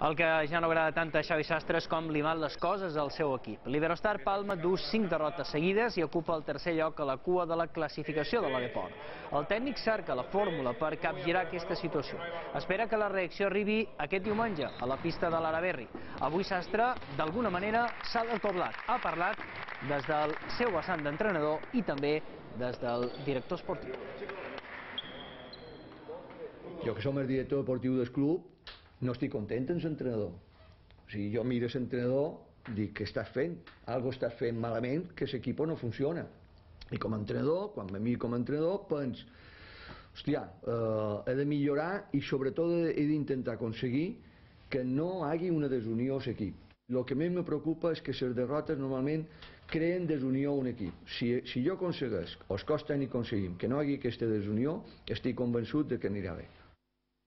El que ja no agrada tant a Xavi Sastre és com li van les coses al seu equip. L'Iberostar Palma du 5 derrotes seguides i ocupa el tercer lloc a la cua de la classificació de la Deport. El tècnic cerca la fórmula per capgirar aquesta situació. Espera que la reacció arribi aquest diumenge a la pista de l'Araberri. Avui Sastre, d'alguna manera, s'ha desdoblat. Ha parlat des del seu vessant d'entrenador i també des del director esportiu. Jo que som el director deportiu del club, no estic content amb l'entrenador. O sigui, jo miro l'entrenador, dic, què estàs fent? Algo estàs fent malament, que l'equip no funciona. I com a entrenador, quan me miro com a entrenador, pens, hòstia, eh, he de millorar i sobretot he d'intentar aconseguir que no hi hagi una desunió a l'equip. El que més me preocupa és que les derrotes normalment creen desunió a un equip. Si, si jo aconsegueix, o els cos tècnic aconseguim, que no hi hagi aquesta desunió, estic convençut de que anirà bé.